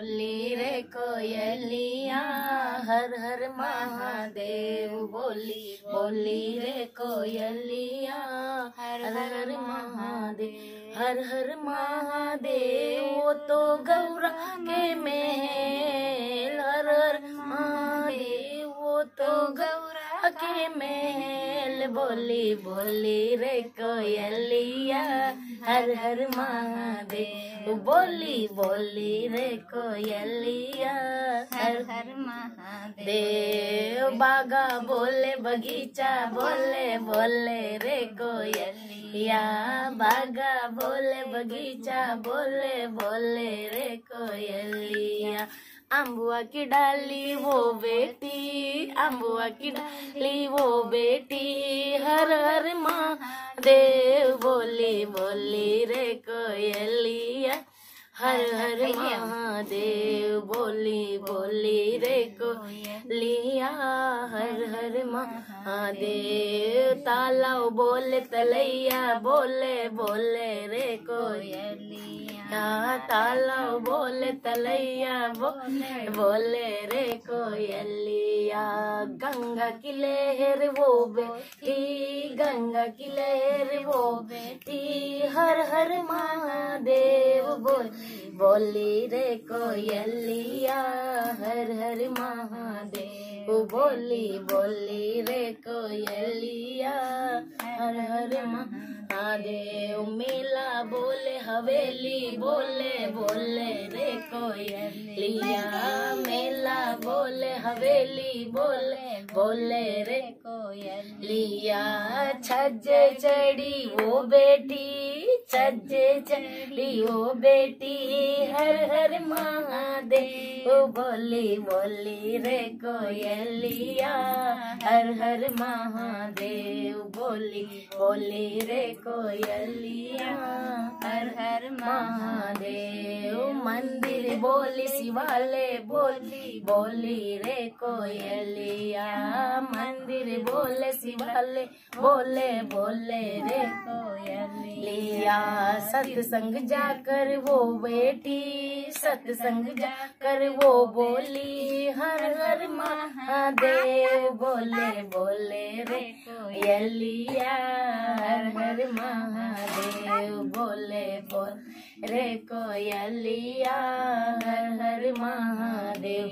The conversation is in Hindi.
बोली रे कोयलिया, हर हर महादेव बोली बोली रे कोयलिया, हर हर महादेव। हर हर महादेव तो गौरा के मेल के मेल, बोली बोली रे कोयलिया, हर हर महादेव। बोली बोली रे कोयलिया, हर हर महादेव। बागा बोले, बगीचा बोले बोले रे कोयलिया। बागा बोले, बगीचा बोले बोले रे कोयलिया। अम्बुआ की डाली वो बेटी, अम्बुआ की डाली वो बेटी, हर हर माँ देव बोली बोली रे कोयलिया। हर हर महादेव बोली बोली रे को लिया। हर हर महादेव तालाव बोले तलैया बोले बोले रे कोयलिया तालाव बोले तलैया बोले बोले रे कोयलिया गंगा की लहर वो बेटी, गंगा की लहर वो बेटी। हर हर महादेव बोल, बोली रे कोयलिया, हर हर महादेव। बोली बोली रे कोयलिया, हर हर महादेव। मेला बोले, हवेली बोले बोले रे कोयलिया। मेला बोले, हवेली बोले बोले रे कोयलिया। छज्जे चढ़ी वो बेटी छज्जे चली वो बेटी, हर हर महादेव, बोली बोली रे कोयलिया, हर हर महादेव, बोली बोली रे कोयलिया, हर हर महादेव। मंदिर बोली शिवाले बोली बोली रे कोयलिया। मंदिर बोले शिवाले बोले बोले रे कोयलिया। सत्संग जाकर वो बेटी, सत्संग जाकर वो बोली, हर हर महादेव बोले बोले रे कोयलिया। हर हर महादेव बोले बोल रे कोयलिया हर हर महादेव।